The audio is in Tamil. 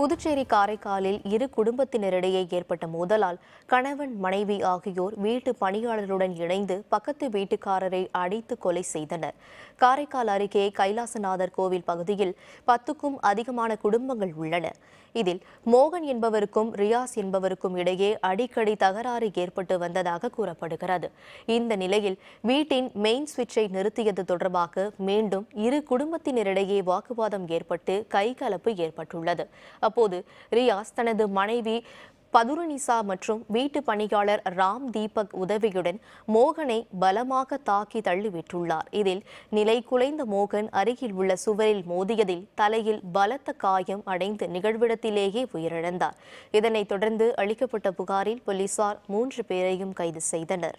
புதுச்சேரி காரைக்காலில் இரு குடும்பத்தினரிடையே ஏற்பட்ட மோதலால் கணவன் மனைவி ஆகியோர் வீட்டு பணியாளருடன் இணைந்து பக்கத்து வீட்டுக்காரரை அடித்து கொலை செய்தனர். காரைக்கால் அருகே கைலாசநாதர் கோவில் பகுதியில் பத்துக்கும் அதிகமான குடும்பங்கள் உள்ளன. இதில் மோகன் என்பவருக்கும் ரியாஸ் என்பவருக்கும் இடையே அடிக்கடி தகராறு ஏற்பட்டு வந்ததாக கூறப்படுகிறது. இந்த நிலையில் வீட்டின் மெயின் சுவிட்சை நிறுத்தியது தொடர்பாக மீண்டும் இரு குடும்பத்தினரிடையே வாக்குவாதம் ஏற்பட்டு கைகலப்பு ஏற்பட்டுள்ளது. அப்போது ரியாஸ் தனது மனைவி பதுருனிசா மற்றும் வீட்டு பணியாளர் ராம் தீபக் உதவியுடன் மோகனை பலமாக தாக்கி தள்ளிவிட்டுள்ளார். இதில் நிலை குலைந்த மோகன் அருகில் உள்ள சுவரில் மோதியதில் தலையில் பலத்த காயம் அடைந்து நிகழ்விடத்திலேயே உயிரிழந்தார். இதனைத் தொடர்ந்து அளிக்கப்பட்ட புகாரில் போலீசார் மூன்று பேரையும் கைது செய்தனர்.